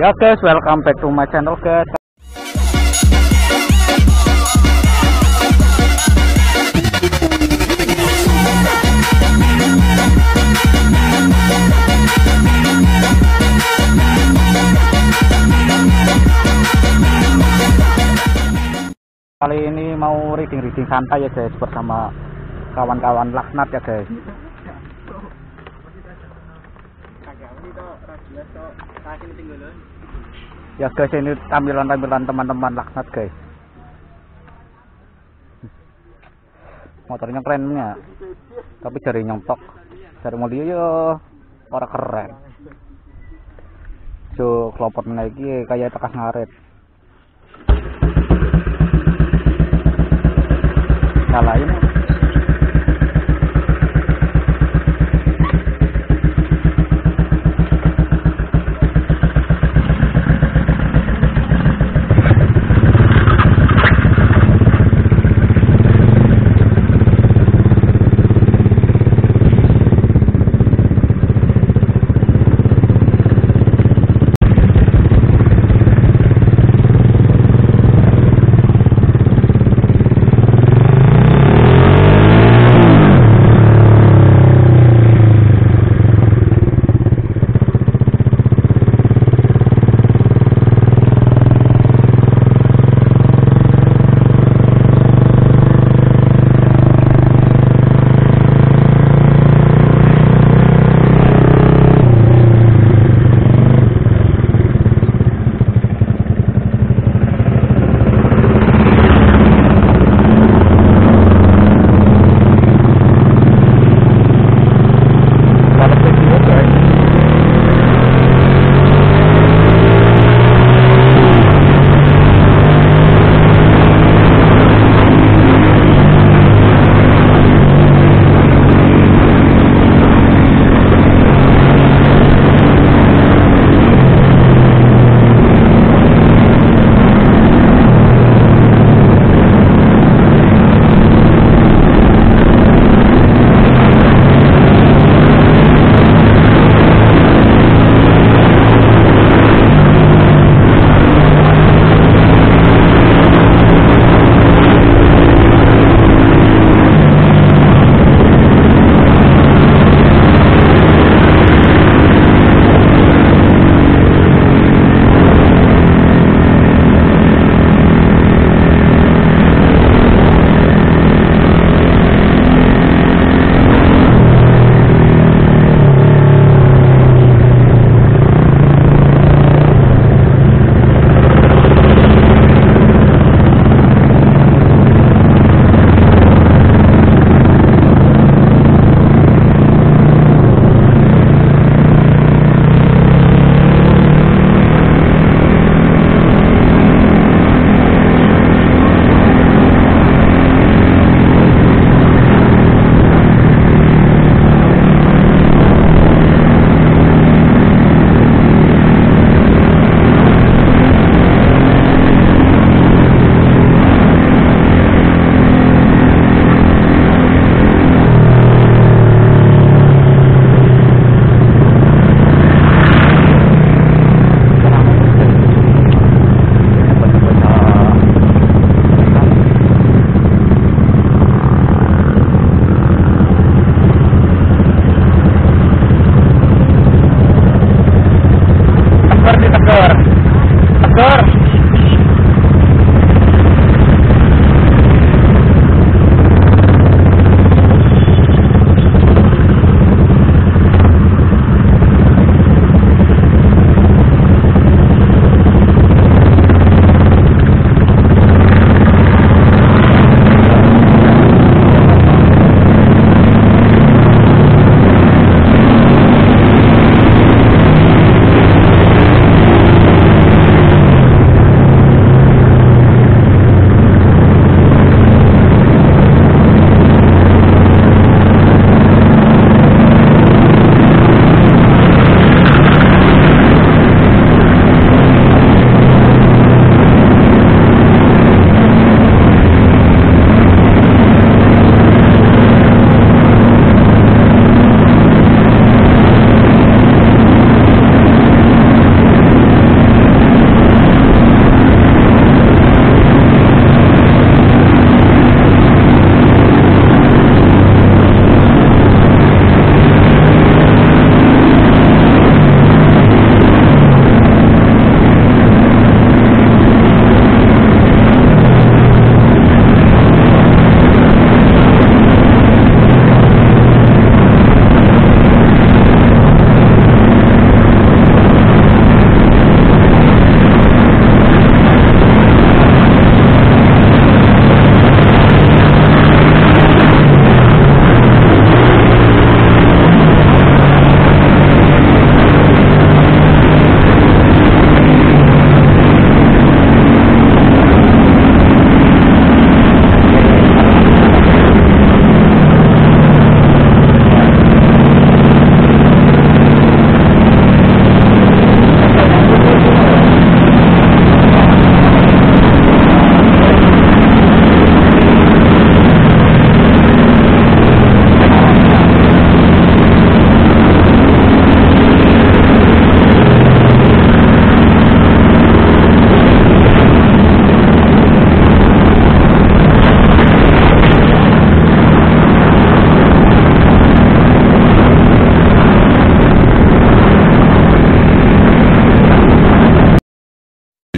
Ya guys, welcome back to my channel guys. Kali ini mau reading-reading santai ya guys bersama kawan-kawan laknat ya guys. Ya guys ini tampilan-tampilan teman-teman laknat guys. Motornya keren ya. Tapi jari nyontok. Jari mulia yo ora keren. So kelopot iki kayak tekas ngaret.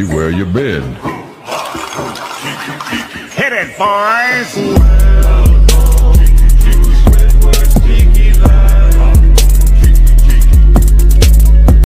Where you been. Hit it, boys!